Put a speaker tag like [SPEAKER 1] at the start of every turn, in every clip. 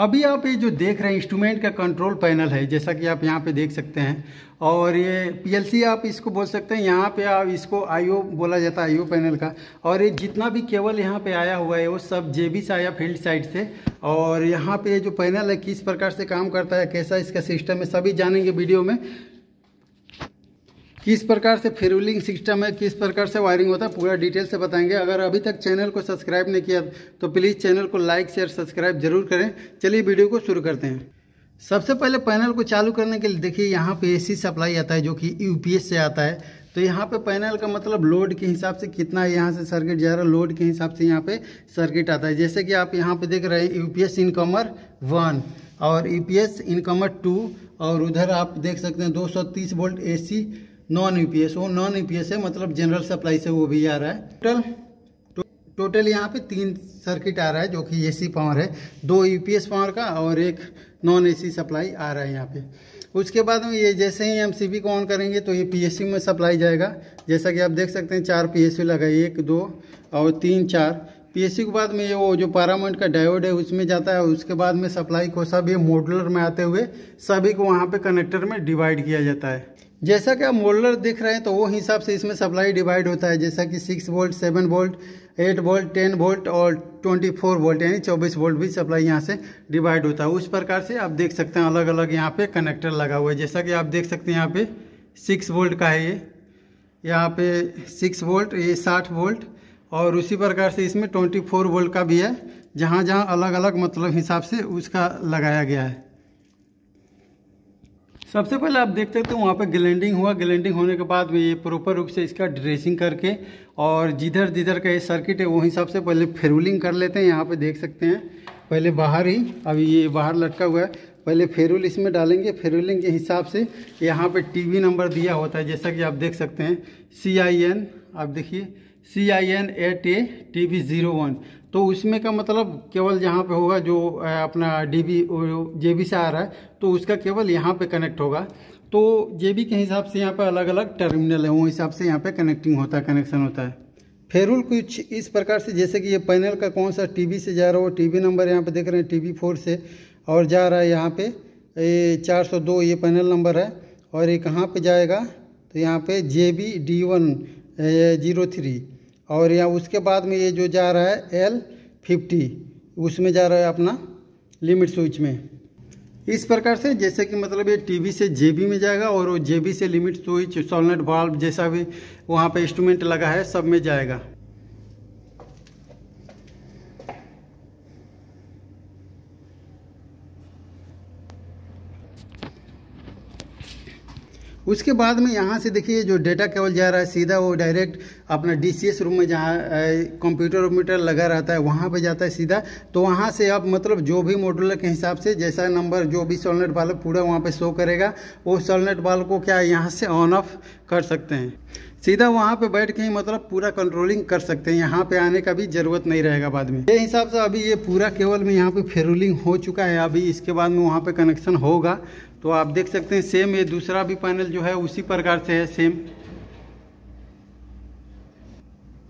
[SPEAKER 1] अभी आप ये जो देख रहे हैं इंस्ट्रूमेंट का कंट्रोल पैनल है, जैसा कि आप यहाँ पे देख सकते हैं, और ये पीएलसी आप इसको बोल सकते हैं, यहाँ पे आप इसको आईओ बोला जाता है आईओ पैनल का, और ये जितना भी केवल यहाँ पे आया हुआ है, वो सब जेबी से आया फ़ील्ड साइड से, और यहाँ पे ये जो पैनल है, किस प्रकार से काम करता है, कैसा इसका सिस्टम है, सभी जानेंगे वीडियो में किस प्रकार से फेरुलिंग सिस्टम है, किस प्रकार से वायरिंग होता है, पूरा डिटेल से बताएँगे। अगर अभी तक चैनल को सब्सक्राइब नहीं किया तो प्लीज़ चैनल को लाइक, शेयर, सब्सक्राइब ज़रूर करें। चलिए वीडियो को शुरू करते हैं। सबसे पहले पैनल को चालू करने के लिए देखिए, यहाँ पे एसी सप्लाई आता है, जो कि यूपीएस से आता है। तो यहाँ पे पैनल का मतलब लोड के हिसाब से कितना यहाँ से सर्किट जा रहा है, लोड के हिसाब से यहाँ पे सर्किट आता है। जैसे कि आप यहाँ पे देख रहे हैं, यूपीएस इनकमर वन और यूपीएस इनकमर टू और उधर आप देख सकते हैं 230 वोल्ट एसी नॉन यूपीएस वो नॉन यूपीएस है मतलब जनरल सप्लाई से वो भी आ रहा है। टोटल टोटल यहाँ पे तीन सर्किट आ रहा है, जो कि एसी पावर है। दो यूपीएस पावर का और एक नॉन एसी सप्लाई आ रहा है यहाँ पे। उसके बाद में ये जैसे ही हम सीबी को ऑन करेंगे तो ये पीएसयू में सप्लाई जाएगा। जैसा कि आप देख सकते हैं, चार पीएसयू लगा एक, दो और तीन, चार। पीएसयू के बाद में ये वो जो पारामोट का डायोड है, उसमें जाता है, उसके बाद में सप्लाई को सभी मॉडलर में आते हुए सभी को वहाँ पे कनेक्टर में डिवाइड किया जाता है। जैसा कि आप मोल्डर देख रहे हैं तो वो हिसाब से इसमें सप्लाई डिवाइड होता है, जैसा कि six volt seven volt eight volt ten volt और ट्वेंटी फोर वोल्ट यानी चौबीस वोल्ट भी सप्लाई यहाँ से डिवाइड होता है। उस प्रकार से आप देख सकते हैं अलग अलग यहाँ पे कनेक्टर लगा हुआ है। जैसा कि आप देख सकते हैं, यहाँ पे सिक्स वोल्ट का है ये। यहाँ पे सिक्स वोल्ट ये साठ वोल्ट और उसी प्रकार से इसमें ट्वेंटी फोर वोल्ट का भी है। जहाँ जहाँ अलग अलग मतलब हिसाब से उसका लगाया गया है। सबसे पहले आप देख सकते हो, वहाँ पे ग्लैंडिंग हुआ। ग्लैंडिंग होने के बाद में ये प्रॉपर रूप से इसका ड्रेसिंग करके और जिधर जिधर का ये सर्किट है वो हिसाब से पहले फेरुलिंग कर लेते हैं। यहाँ पे देख सकते हैं, पहले बाहर ही, अभी ये बाहर लटका हुआ है। पहले फेरुल इसमें डालेंगे। फेरुलिंग के हिसाब से यहाँ पे टीवी नंबर दिया होता है, जैसा कि आप देख सकते हैं। सी आप देखिए। C I N eight A T V zero one तो उसमें का मतलब केवल जहाँ पे होगा जो अपना डी बी जे बी से आ रहा है तो उसका केवल यहाँ पे कनेक्ट होगा। तो जे बी के हिसाब से यहाँ पे अलग अलग टर्मिनल है, वो हिसाब से यहाँ पे कनेक्टिंग होता है कनेक्शन होता है। फेरुल कुछ इस प्रकार से, जैसे कि ये पैनल का कौन सा टीवी से जा रहा हो टीवी नंबर यहाँ पे देख रहे हैं टीवी फोर से, और जा रहा है यहाँ पे, ये चार सौ दो ये पैनल नंबर है, और ये कहाँ पे जाएगा तो यहाँ पे J B D one zero three. और यहाँ उसके बाद में ये जो जा रहा है एल फिफ्टी, उसमें जा रहा है अपना लिमिट स्विच में। इस प्रकार से जैसे कि मतलब ये टीवी से जेबी में जाएगा और वो जेबी से लिमिट स्विच सॉलनेट बाल्ब जैसा भी वहाँ पे इंस्ट्रूमेंट लगा है, सब में जाएगा। उसके बाद में यहाँ से देखिए, जो डेटा केवल जा रहा है, सीधा वो डायरेक्ट अपना डीसीएस रूम में जहाँ कंप्यूटर वम्प्यूटर लगा रहता है, वहाँ पे जाता है सीधा। तो वहाँ से आप मतलब जो भी मॉडुलर के हिसाब से जैसा नंबर जो भी सोलनेट वाल पूरा वहाँ पे शो करेगा, वो सोलनेट वाल को क्या यहाँ से ऑन ऑफ़ कर सकते हैं। सीधा वहाँ पे बैठ के ही मतलब पूरा कंट्रोलिंग कर सकते हैं। यहाँ पे आने का भी ज़रूरत नहीं रहेगा बाद में। ये हिसाब से अभी ये पूरा केवल में यहाँ पे फेरुलिंग हो चुका है। अभी इसके बाद में वहाँ पे कनेक्शन होगा। तो आप देख सकते हैं सेम ये दूसरा भी पैनल जो है, उसी प्रकार से है सेम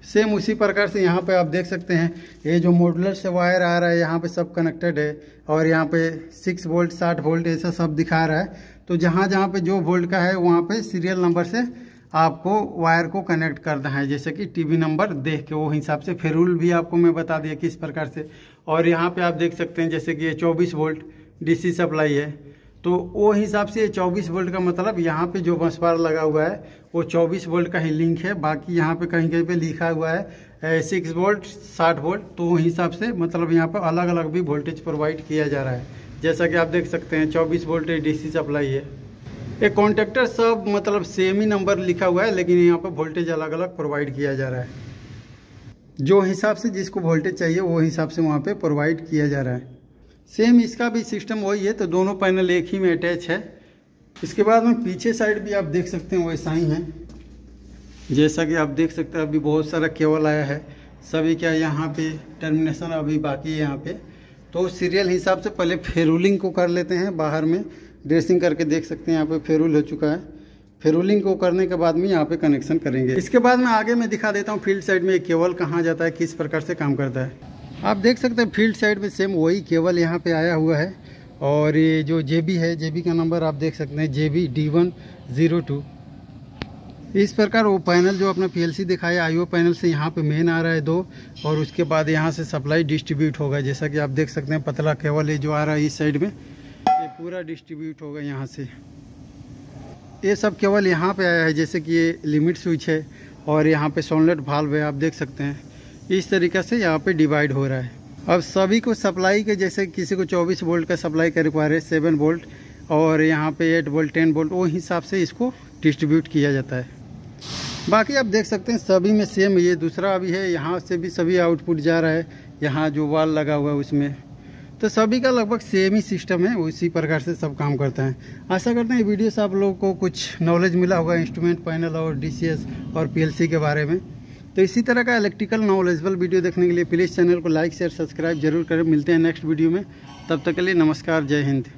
[SPEAKER 1] सेम उसी प्रकार से यहाँ पे आप देख सकते हैं, ये जो मॉडुलर से वायर आ रहा है, यहाँ पे सब कनेक्टेड है, और यहाँ पे सिक्स वोल्ट साठ वोल्ट ऐसा सब दिखा रहा है. तो जहाँ जहाँ पे जो वोल्ट का है, वहाँ पे सीरियल नंबर से आपको वायर को कनेक्ट करना है. जैसे कि टीवी नंबर देख के, वो हिसाब से फेरूल भी आपको मैं बता दिया किस प्रकार से. और यहाँ पे आप देख सकते हैं, जैसे कि ये 24 वोल्ट डीसी सप्लाई है तो वो हिसाब से 24 वोल्ट का मतलब यहाँ पे जो बस बार लगा हुआ है, वो 24 वोल्ट का ही लिंक है। बाकी यहाँ पे कहीं कहीं पे लिखा हुआ है सिक्स वोल्ट साठ वोल्ट तो हिसाब से मतलब यहाँ पे अलग अलग भी वोल्टेज प्रोवाइड किया जा रहा है। जैसा कि आप देख सकते हैं 24 वोल्ट डीसी सप्लाई है। एक कॉन्ट्रेक्टर सब मतलब सेम ही नंबर लिखा हुआ है, लेकिन यहाँ पर वोल्टेज अलग अलग प्रोवाइड किया जा रहा है। जो हिसाब से जिसको वोल्टेज चाहिए, वो हिसाब से वहाँ पर प्रोवाइड किया जा रहा है। सेम इसका भी सिस्टम वही है तो दोनों पैनल एक ही में अटैच है। इसके बाद में पीछे साइड भी आप देख सकते हैं, वैसा ही है। जैसा कि आप देख सकते हैं, अभी बहुत सारा केबल आया है। सभी क्या यहाँ पे टर्मिनेशन अभी बाकी है यहाँ पे। तो सीरियल हिसाब से पहले फेरूलिंग को कर लेते हैं, बाहर में। ड्रेसिंग करके देख सकते हैं, यहाँ पे फेरूल हो चुका है। फेरूलिंग को करने के बाद में यहाँ पे कनेक्शन करेंगे। इसके बाद में आगे मैं दिखा देता हूँ फ़ील्ड साइड में केबल कहाँ जाता है, किस प्रकार से काम करता है। आप देख सकते हैं, फ़ील्ड साइड में सेम वही केबल यहाँ पे आया हुआ है। और ये जो जेबी है, जेबी का नंबर आप देख सकते हैं J B D one zero two. इस प्रकार वो पैनल जो अपना पीएलसी दिखाया आईओ पैनल से यहाँ पे मेन आ रहा है दो, और उसके बाद यहाँ से सप्लाई डिस्ट्रीब्यूट होगा। जैसा कि आप देख सकते हैं, पतला केवल ये जो आ रहा है इस साइड में, ये पूरा डिस्ट्रीब्यूट होगा यहाँ से। ये सब केवल यहाँ पे आया है, जैसे कि ये लिमिट स्विच है, और यहाँ पे सोनलेट भाल्व है, आप देख सकते हैं। इस तरीक़े से यहाँ पे डिवाइड हो रहा है। अब सभी को सप्लाई के जैसे किसी को 24 वोल्ट का सप्लाई का रिक्वायर है सेवन वोल्ट और यहाँ पे एट वोल्ट टेन वोल्ट वो हिसाब से इसको डिस्ट्रीब्यूट किया जाता है। बाकी आप देख सकते हैं सभी में सेम ये दूसरा अभी है, यहाँ से भी सभी आउटपुट जा रहा है, यहाँ जो वाल लगा हुआ है उसमें। तो सभी का लगभग सेम ही सिस्टम है, उसी प्रकार से सब काम करता है। आशा करते हैं वीडियो से आप लोगों को कुछ नॉलेज मिला होगा इंस्ट्रूमेंट पैनल और डीसीएस और पीएलसी के बारे में। तो इसी तरह का इलेक्ट्रिकल नॉलेजबल वीडियो देखने के लिए प्लीज़ चैनल को लाइक शेयर सब्सक्राइब ज़रूर करें। मिलते हैं नेक्स्ट वीडियो में। तब तक के लिए नमस्कार, जय हिंद।